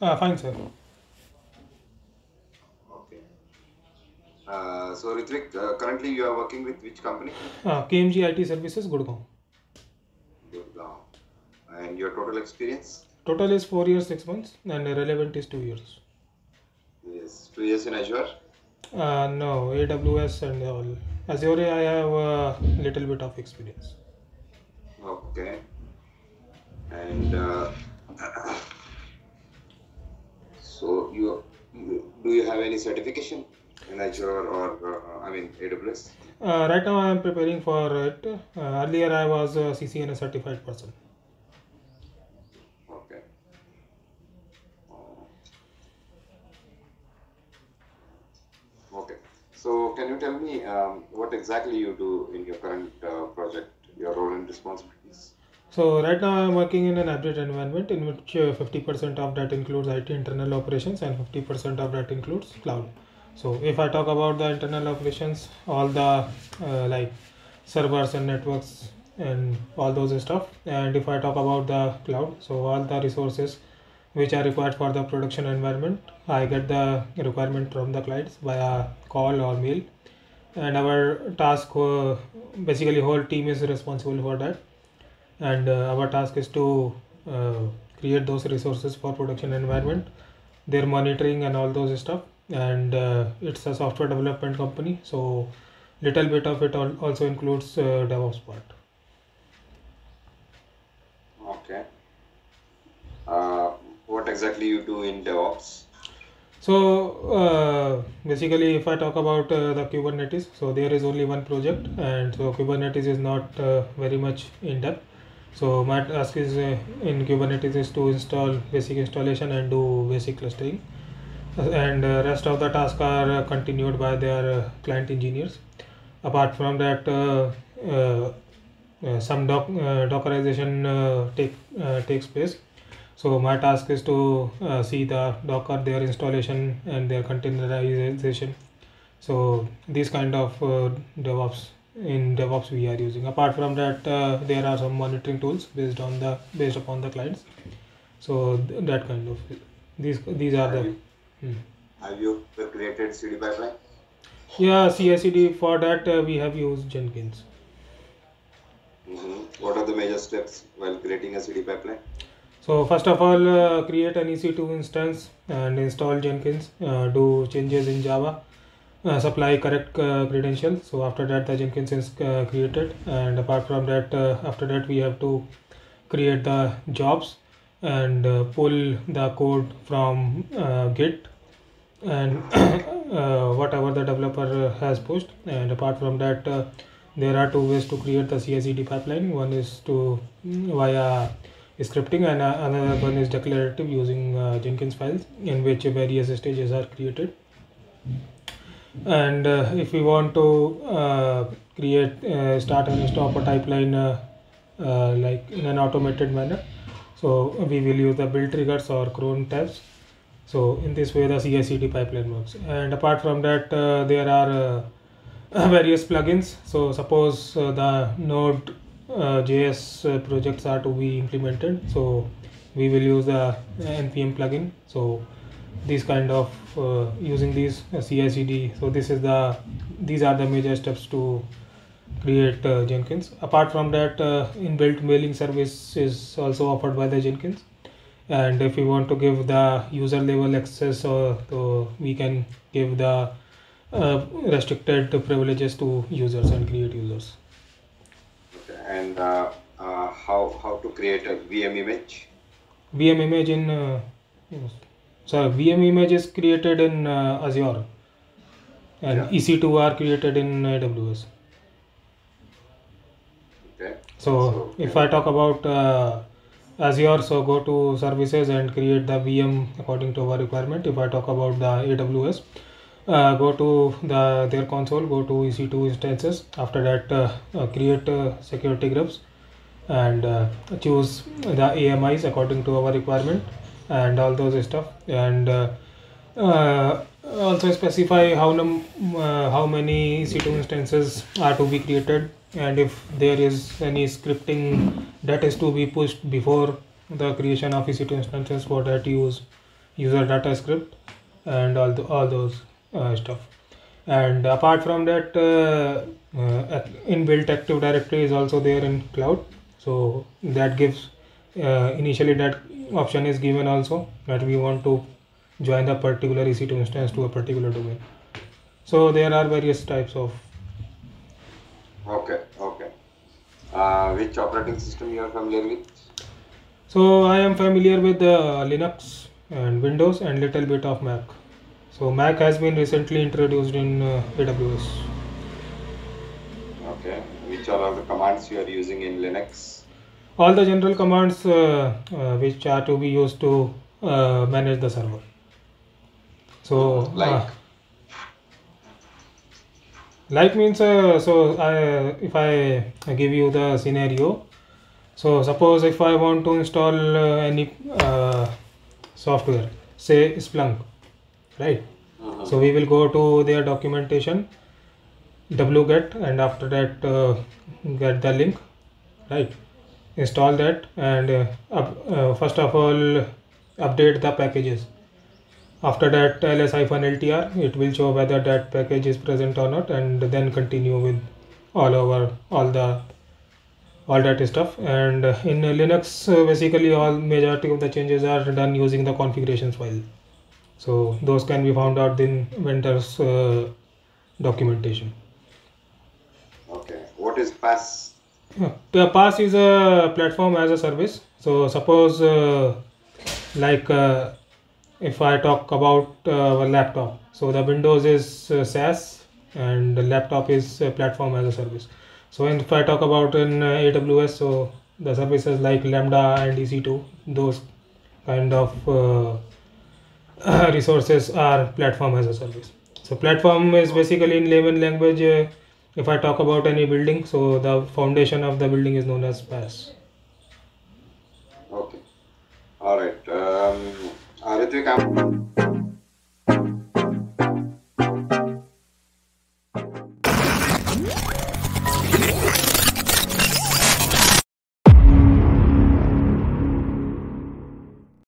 Uh, fine, sir. Okay. Uh, so Ritvik, uh, currently you are working with which company? Uh, KMG IT Services, Gurgaon. Gurgaon. And your total experience? Total is 4 years, 6 months, and relevant is 2 years. Yes, two years in Azure. Uh, no, AWS and all. Azure, I have a little bit of experience. Okay. And uh, so you, you do you have any certification in Azure or uh, I mean AWS? Uh, right now, I am preparing for it. Uh, earlier, I was a CCNA certified person. Okay. Okay. So can you tell me um, what exactly you do in your current uh, project, your role and responsibilities? So right now I'm working in an hybrid environment in which uh, 50% of that includes IT internal operations and 50% of that includes cloud. So if I talk about the internal operations, all the uh, like servers and networks and all those stuff. And if I talk about the cloud, so all the resources which are required for the production environment, I get the requirement from the clients via call or mail. And our task, uh, basically whole team is responsible for that and uh, our task is to uh, create those resources for production environment their monitoring and all those stuff and uh, it's a software development company so little bit of it al- also includes uh, devops part Okay. Uh, what exactly you do in DevOps? so uh, basically if i talk about uh, the kubernetes so there is only one project and so kubernetes is not uh, very much in depth so my task is uh, in kubernetes is to install basic installation and do basic clustering. And uh, rest of the tasks are uh, continued by their uh, client engineers. Apart from that uh, uh, some doc, dockerization take takes place. So my task is to see the docker their installation and their containerization. So these kind of devops in devops we are using apart from that uh, there are some monitoring tools based on the based upon the clients so th- that kind of these these are the Have you, hmm. have you created CD pipeline? yeah CI/CD for that uh, we have used Jenkins hmm What are the major steps while creating a CD pipeline? So first of all, uh, create an EC2 instance and install Jenkins. Uh, do changes in Java. Uh, supply correct uh, credentials. So after that, the Jenkins is uh, created, and apart from that, uh, after that we have to create the jobs and uh, pull the code from Git and whatever the developer has pushed. And apart from that, there are two ways to create the CI/CD pipeline. One is to via scripting and another one is declarative using uh, Jenkins files in which various stages are created. And uh, if we want to uh, create, uh, start and stop a pipeline uh, uh, like in an automated manner, so we will use the build triggers or cron tabs. So in this way, the CI/CD pipeline works. And apart from that, uh, there are various plugins. So suppose the Node JS projects are to be implemented, so we will use the npm plugin. So these kind of uh, using these uh, CI/CD. So this is the these are the major steps to create uh, Jenkins. Apart from that, uh, inbuilt mailing service is also offered by the Jenkins. And if we want to give the user level access, uh, so we can give the uh, restricted privileges to users and create users. Okay. And uh, uh, how how to create a VM image? VM image in uh, yes. So VM image is created in uh, Azure, and Yeah. EC2 are created in AWS. Okay. So So, if yeah. I talk about uh, Azure, so go to services and create the VM according to our requirement. If I talk about the AWS, uh, go to the their console, go to EC2 instances. After that, uh, uh, create uh, security groups and uh, choose the AMIs according to our requirement and all those stuff. And uh, uh, also specify how num uh, how many EC2 instances are to be created. And if there is any scripting that is to be pushed before the creation of EC2 instances for that use user data script and all the, all those uh, stuff. And apart from that uh, uh, inbuilt active directory is also there in cloud. So that gives uh, initially that option is given also that we want to join the particular ec2 instance to a particular domain so there are various types of Okay, okay. Uh, which operating system you are familiar with? so i am familiar with uh, linux and windows and little bit of mac so mac has been recently introduced in uh, aws Okay. Which are all the commands you are using in Linux? All the general commands uh, uh, which are to be used to uh, manage the server so Like? like means uh, so I, if I give you the scenario so suppose if I want to install uh, any uh, software say Splunk right Mhm. so we will go to their documentation wget and after that uh, get the link right install that and uh, up, uh, first of all update the packages after that ls ltr it will show whether that package is present or not and then continue with all over all the all that stuff and in linux basically all majority of the changes are done using the configurations file so those can be found out in vendors uh, documentation Okay. What is PaaS? Yeah, Pa- PaaS is a platform as a service. So suppose uh, like uh, if I talk about uh, a laptop, so the Windows is uh, SaaS and the laptop is platform as a service. So if I talk about in uh, AWS, so the services like Lambda and EC2, those kind of uh, resources are platform as a service. So platform is basically in layman language. If I talk about any building, so the foundation of the building is known as PaaS. Okay. All right. Um,